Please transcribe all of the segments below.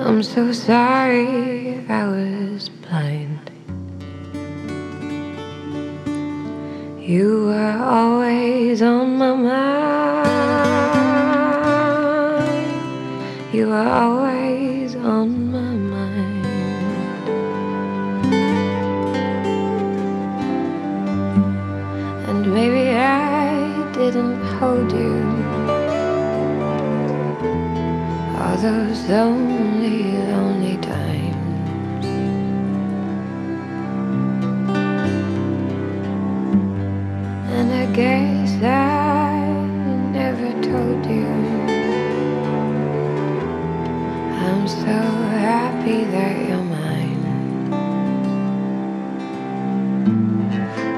I'm so sorry I was blind. You were always on my mind. You were always on my mind. And maybe I didn't hold you those lonely, lonely times. And I guess I never told you. I'm so happy that you're mine.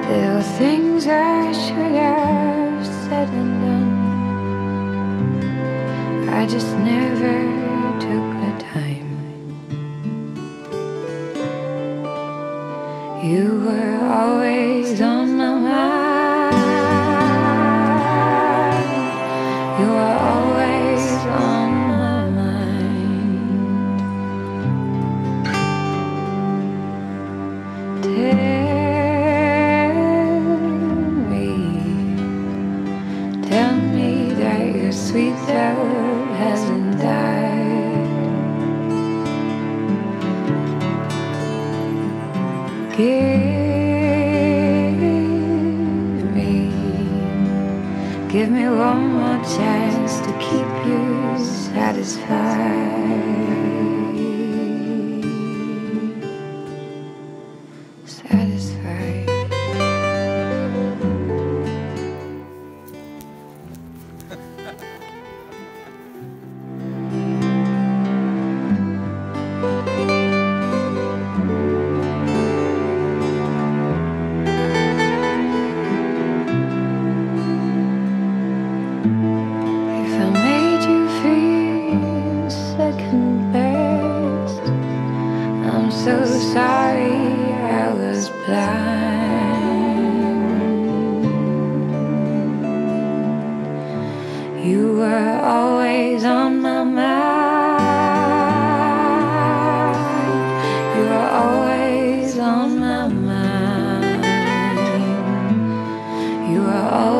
Little things I should have said and. I just never took the time. You were always on my mind. You were always on my mind. Tell Give me, give me one more chance to keep you satisfied. So sorry I was blind. You were always on my mind. You were always on my mind. You were always